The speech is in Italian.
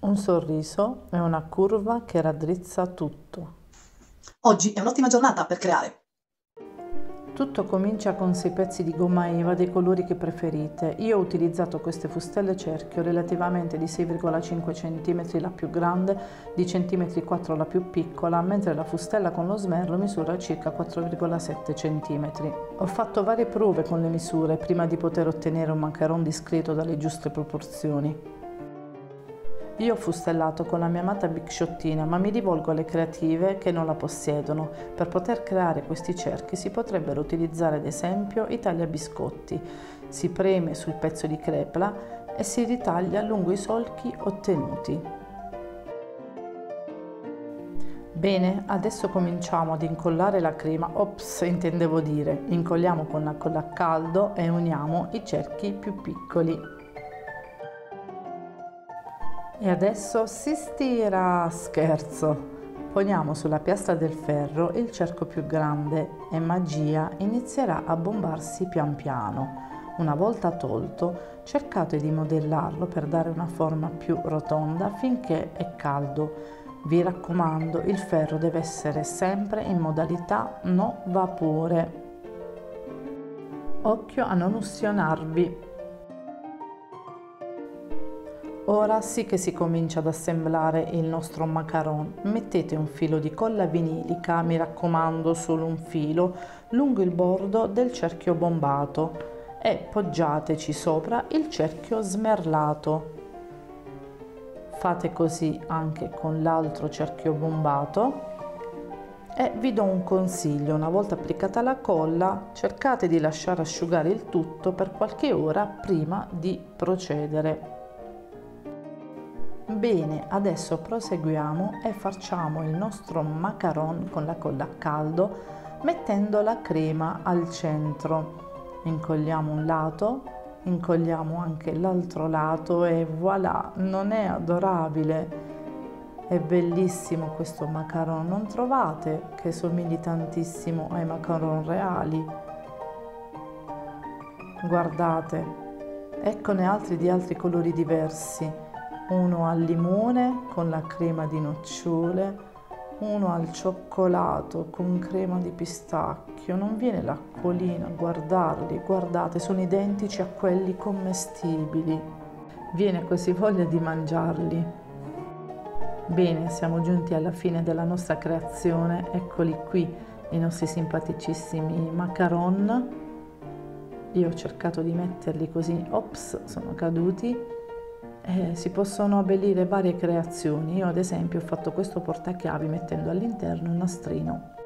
Un sorriso è una curva che raddrizza tutto. Oggi è un'ottima giornata per creare. Tutto comincia con 6 pezzi di gomma eva dei colori che preferite. Io ho utilizzato queste fustelle cerchio relativamente di 6,5 cm la più grande, di cm 4 la più piccola, mentre la fustella con lo smerlo misura circa 4,7 cm. Ho fatto varie prove con le misure prima di poter ottenere un macaron discreto dalle giuste proporzioni. Io ho fustellato con la mia amata Big Shottina, ma mi rivolgo alle creative che non la possiedono. Per poter creare questi cerchi si potrebbero utilizzare ad esempio i tagliabiscotti. Si preme sul pezzo di crepla e si ritaglia lungo i solchi ottenuti. Bene, adesso cominciamo ad incollare la crema, ops intendevo dire, incolliamo con la colla a caldo e uniamo i cerchi più piccoli. E adesso si stira, scherzo. Poniamo sulla piastra del ferro il cerco più grande e magia inizierà a bombarsi pian piano. Una volta tolto, cercate di modellarlo per dare una forma più rotonda finché è caldo. Vi raccomando, il ferro deve essere sempre in modalità no vapore. Occhio a non ustionarvi Ora sì che si comincia ad assemblare il nostro macaron. Mettete un filo di colla vinilica, mi raccomando solo un filo, lungo il bordo del cerchio bombato e poggiateci sopra il cerchio smerlato. Fate così anche con l'altro cerchio bombato e vi do un consiglio, una volta applicata la colla cercate di lasciare asciugare il tutto per qualche ora prima di procedere. Bene, adesso proseguiamo e facciamo il nostro macaron con la colla a caldo mettendo la crema al centro. Incolliamo un lato, incolliamo anche l'altro lato e voilà, non è adorabile? È bellissimo questo macaron, non trovate che somigli tantissimo ai macaron reali? Guardate, eccone altri di altri colori diversi uno al limone con la crema di nocciole, uno al cioccolato con crema di pistacchio. Non viene l'acquolina, guardarli, guardate, sono identici a quelli commestibili. Viene così voglia di mangiarli. Bene, siamo giunti alla fine della nostra creazione, eccoli qui i nostri simpaticissimi macaron. Io ho cercato di metterli così, ops, sono caduti eh, si possono abbellire varie creazioni. Io ad esempio ho fatto questo portachiavi mettendo all'interno un nastrino